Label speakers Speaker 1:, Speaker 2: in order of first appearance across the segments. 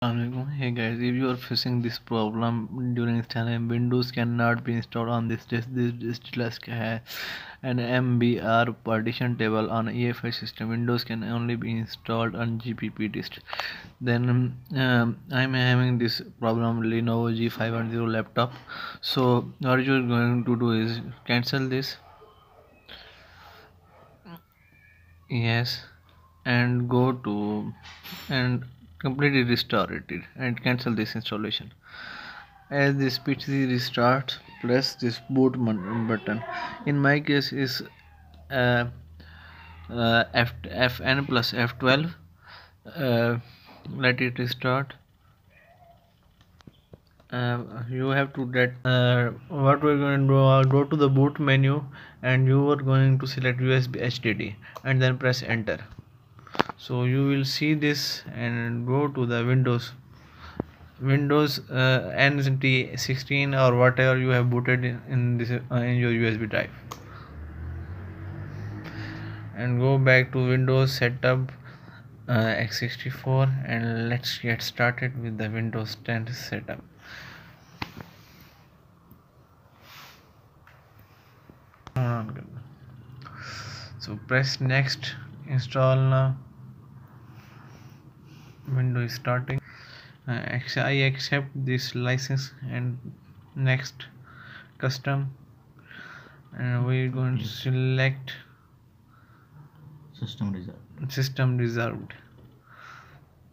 Speaker 1: Hey guys, if you are facing this problem during installing Windows cannot be installed on this disk. This disk disk has an MBR partition table on EFI system. Windows can only be installed on GPT disk. Then um, I'm having this problem Lenovo G510 laptop. So what you're going to do is cancel this. Yes, and go to and completely restore it and cancel this installation. As this pc restarts press this boot button. In my case is uh, uh, F, fn plus f12 uh, let it restart. Uh, you have to get uh, what we're going to do uh, go to the boot menu and you are going to select usb HDD and then press enter so you will see this and go to the windows. Windows uh, nt 16 or whatever you have booted in, in this uh, in your usb drive. And go back to windows setup uh, x64 and let's get started with the windows 10 setup. So press next install now window is starting. Uh, I accept this license and next custom. And we're going to select
Speaker 2: system reserved.
Speaker 1: system reserved.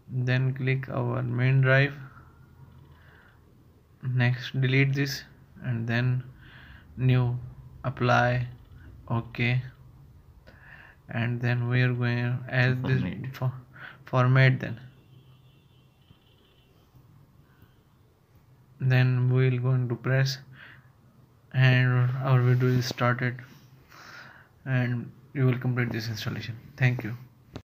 Speaker 1: Then click our main drive. Next delete this and then new apply okay and then we are going as this for, format then then we'll going to press and our video is started and you will complete this installation. Thank you